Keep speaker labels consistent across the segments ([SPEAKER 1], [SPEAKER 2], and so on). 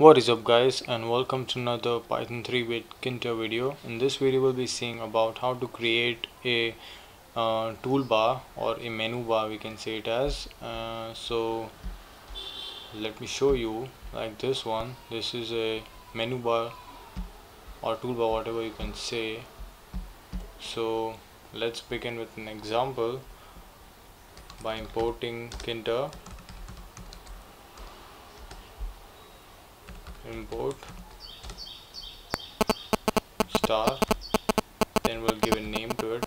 [SPEAKER 1] What is up guys and welcome to another Python 3 with Tkinter video. In this video we'll be seeing about how to create a uh, toolbar or a menu bar we can say it as. Uh, so let me show you like this one. This is a menu bar or toolbar whatever you can say. So let's begin with an example by importing Tkinter import star then we'll give a name to it.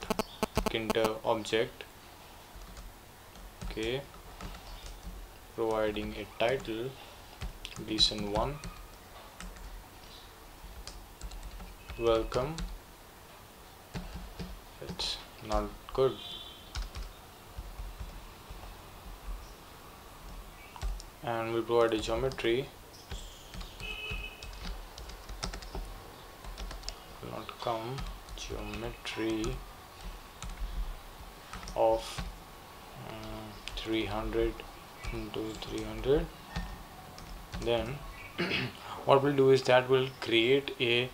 [SPEAKER 1] Tkinter object. Okay. Providing a title. Listen1 welcome. It's not good. And we'll provide a geometry come geometry of um, 300 into 300 then what we'll do is that we'll create a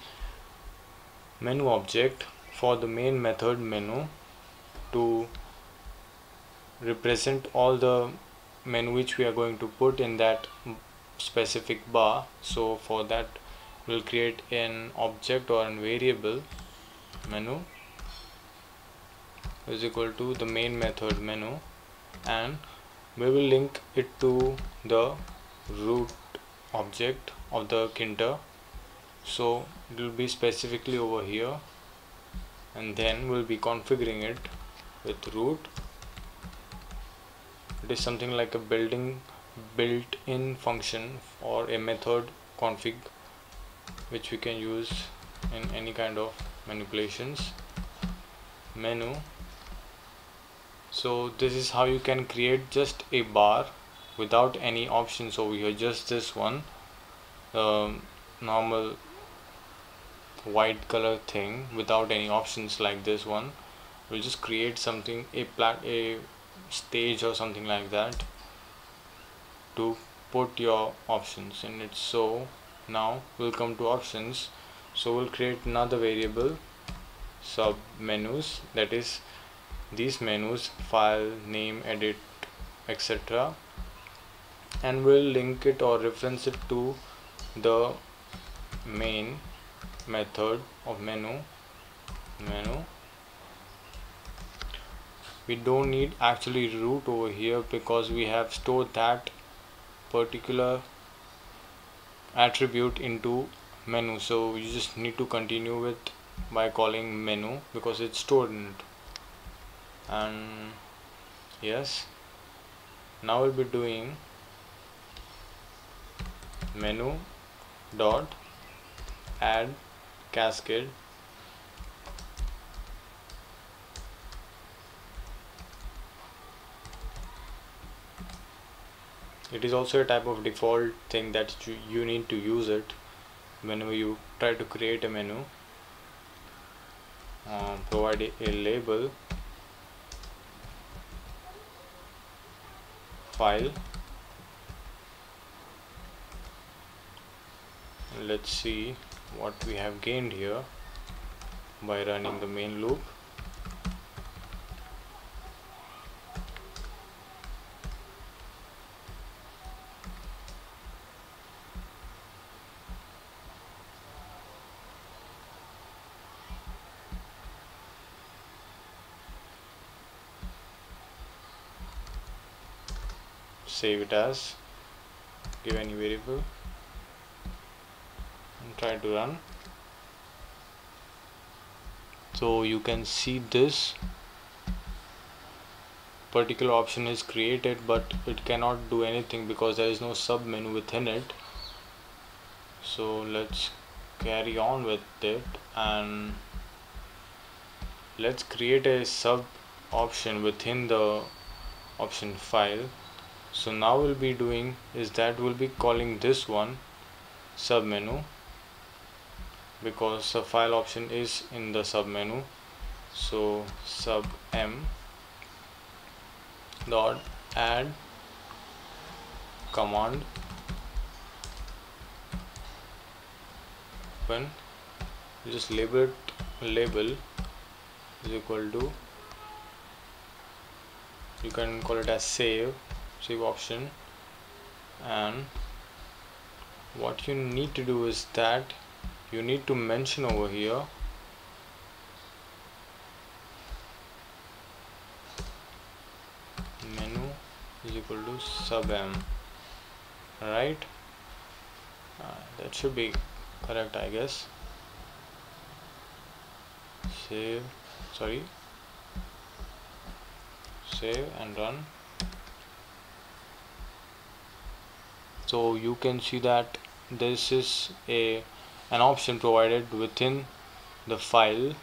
[SPEAKER 1] menu object for the main method menu to represent all the menu which we are going to put in that specific bar. So for that we'll create an object or a variable menu is equal to the main method menu and we will link it to the root object of the Tkinter. So it will be specifically over here and then we'll be configuring it with root. It is something like a building built-in function or a method config which we can use in any kind of manipulations. Menu. So this is how you can create just a bar without any options over here just this one um, normal white color thing without any options like this one. We'll just create something a plat a stage or something like that to put your options in it. So now we'll come to options. So we'll create another variable sub menus that is these menus file name edit etc and we'll link it or reference it to the main method of menu menu. We don't need actually root over here because we have stored that particular attribute into menu. So you just need to continue with by calling menu because it's stored. In it and yes now we'll be doing menu dot add cascade it is also a type of default thing that you, you need to use it whenever you try to create a menu. Uh, provide a, a label file. Let's see what we have gained here by running the main loop save it as give any variable and try to run. So you can see this particular option is created but it cannot do anything because there is no sub menu within it. So let's carry on with it and let's create a sub option within the option file so now we'll be doing is that we'll be calling this one submenu because the file option is in the submenu. So sub m dot add command open. Just label it label is equal to you can call it as save save option. And what you need to do is that you need to mention over here menu is equal to sub m right? Uh, that should be correct I guess. Save sorry. Save and run so you can see that this is a an option provided within the file.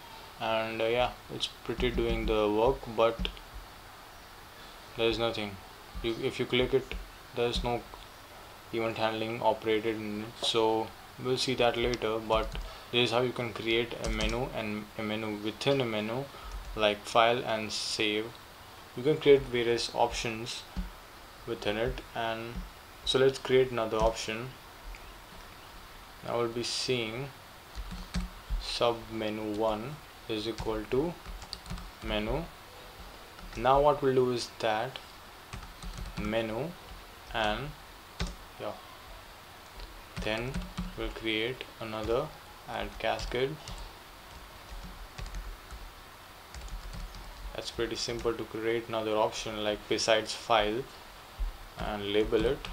[SPEAKER 1] And uh, yeah it's pretty doing the work but there is nothing. You, if you click it there's no event handling operated in it. So we'll see that later but this is how you can create a menu and a menu within a menu like file and save. You can create various options within it and so let's create another option. I will be seeing sub menu 1 is equal to menu. Now what we'll do is that menu and yeah then we'll create another add cascade. That's pretty simple to create another option like besides file and label it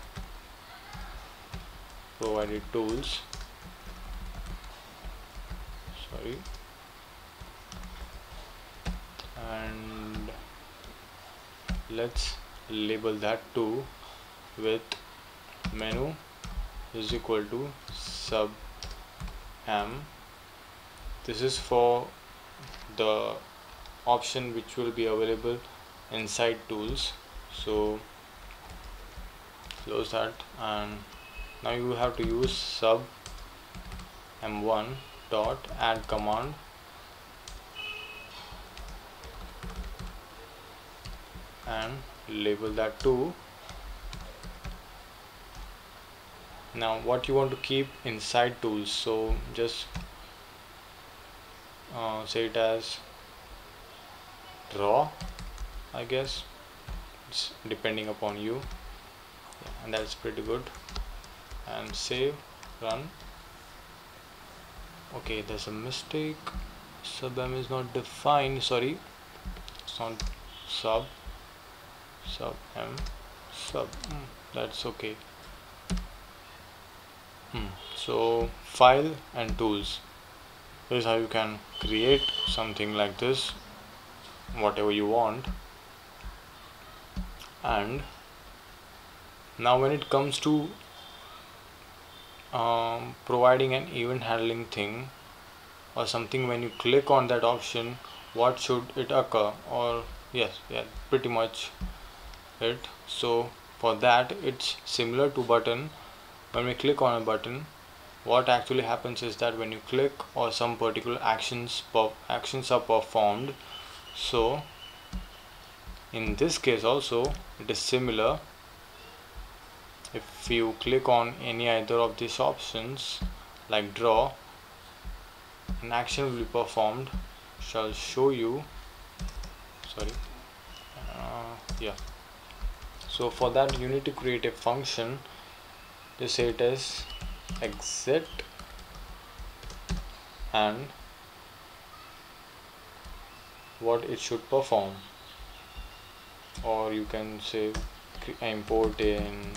[SPEAKER 1] provided tools. Sorry. And let's label that too with menu is equal to sub m. This is for the option which will be available inside tools. So close that and now you have to use sub m1 dot add command. And label that too. Now what you want to keep inside tools. So just uh, say it as draw I guess. It's depending upon you. And that's pretty good and save run. Okay there's a mistake. Sub m is not defined sorry. It's not sub sub m sub mm, that's okay. Hmm. so file and tools. This is how you can create something like this whatever you want. And now when it comes to um, providing an event handling thing or something. When you click on that option what should it occur? Or yes yeah pretty much it. So for that it's similar to button. When we click on a button what actually happens is that when you click or some particular actions actions are performed so in this case also it is similar if you click on any either of these options like draw an action will be performed. Shall show you. Sorry. Uh, yeah. So for that you need to create a function. To say exit and what it should perform. Or you can say import in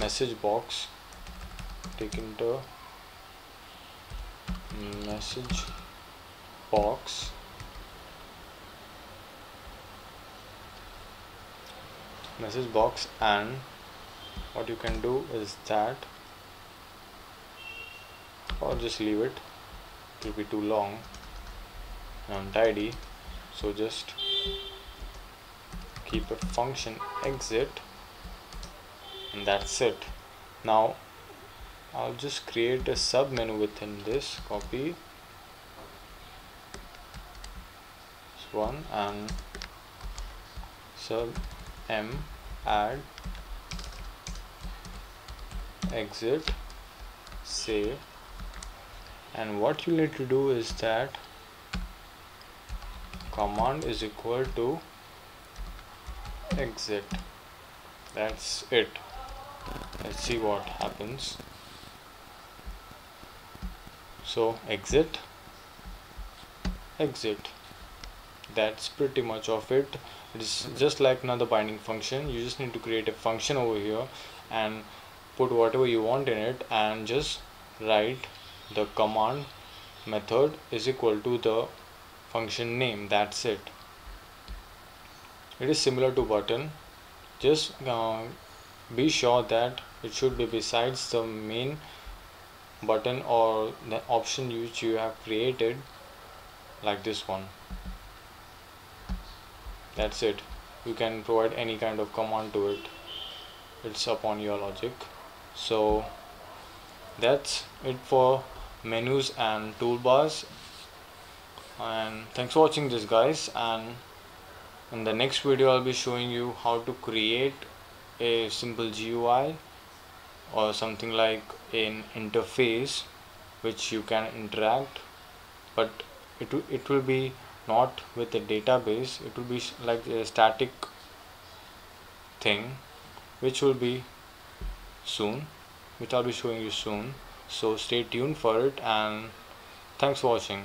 [SPEAKER 1] message box. Tkinter message box. Message box and what you can do is that or just leave it. It will be too long. And untidy so just keep a function exit and that's it. Now I'll just create a sub menu within this copy this one and sub m add exit save. And what you need to do is that command is equal to exit. That's it let's see what happens. So exit. Exit. That's pretty much of it. It's just like another binding function. You just need to create a function over here and put whatever you want in it and just write the command method is equal to the function name. That's it. It is similar to button. Just uh, be sure that it should be besides the main button or the option which you have created like this one. That's it. You can provide any kind of command to it. It's upon your logic. So that's it for menus and toolbars. And thanks for watching this guys. And in the next video I'll be showing you how to create a simple GUI or something like an interface which you can interact but it, it will be not with a database. It will be like a static thing which will be soon which I'll be showing you soon. So stay tuned for it and thanks for watching